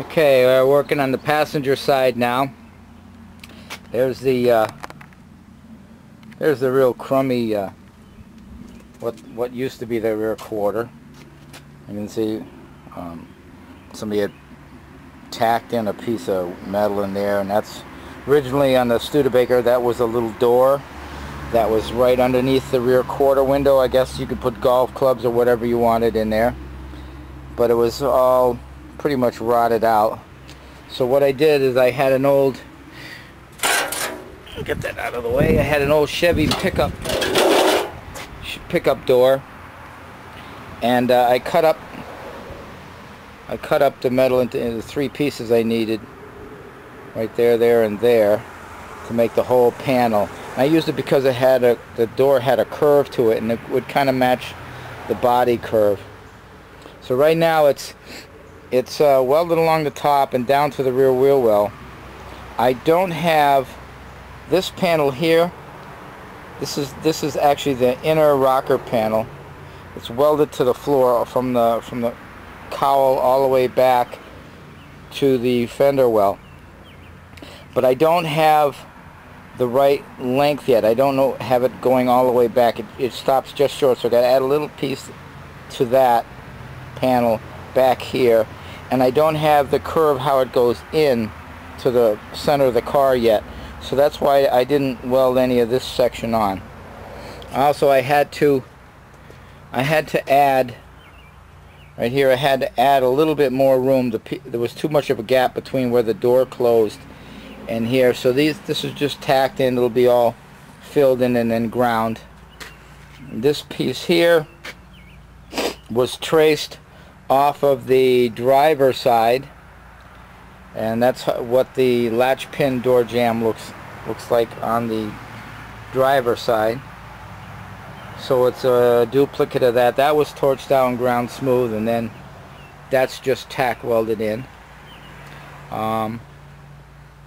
Okay, we're working on the passenger side now. There's the uh, there's the real crummy uh, what what used to be the rear quarter. You can see um, somebody had tacked in a piece of metal in there, and that's originally on the Studebaker. That was a little door that was right underneath the rear quarter window. I guess you could put golf clubs or whatever you wanted in there, but it was all pretty much rotted out. So what I did is I had an old, get that out of the way, I had an old Chevy pickup pickup door and uh, I cut up I cut up the metal into, into three pieces I needed right there, there, and there to make the whole panel. I used it because it had a the door had a curve to it and it would kind of match the body curve. So right now it's it's uh, welded along the top and down to the rear wheel well. I don't have this panel here. This is this is actually the inner rocker panel. It's welded to the floor from the from the cowl all the way back to the fender well. But I don't have the right length yet. I don't know have it going all the way back. It, it stops just short, so I got to add a little piece to that panel back here and I don't have the curve how it goes in to the center of the car yet. So that's why I didn't weld any of this section on. Also I had to I had to add right here I had to add a little bit more room. There was too much of a gap between where the door closed and here. So these this is just tacked in. It'll be all filled in and then ground. This piece here was traced off of the driver side. And that's what the latch pin door jamb looks looks like on the driver side. So it's a duplicate of that. That was torched down ground smooth and then that's just tack welded in. Um,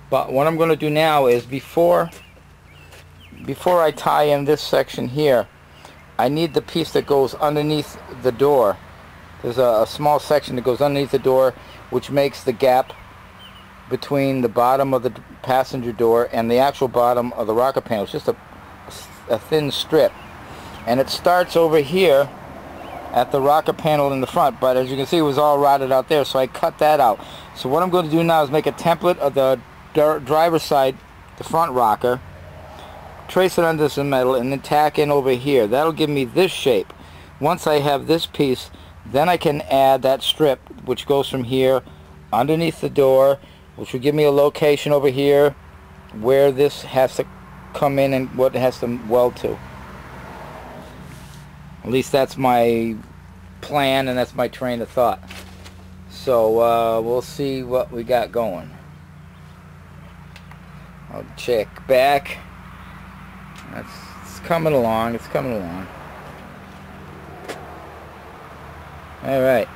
but what I'm going to do now is before before I tie in this section here I need the piece that goes underneath the door there's a, a small section that goes underneath the door which makes the gap between the bottom of the passenger door and the actual bottom of the rocker panel. It's just a, a thin strip. And it starts over here at the rocker panel in the front, but as you can see it was all rotted out there, so I cut that out. So what I'm going to do now is make a template of the driver's side, the front rocker, trace it under some metal, and then tack in over here. That'll give me this shape. Once I have this piece, then I can add that strip which goes from here underneath the door which will give me a location over here where this has to come in and what it has to weld to. At least that's my plan and that's my train of thought. So uh, we'll see what we got going. I'll check back. That's it's coming along. It's coming along. All right.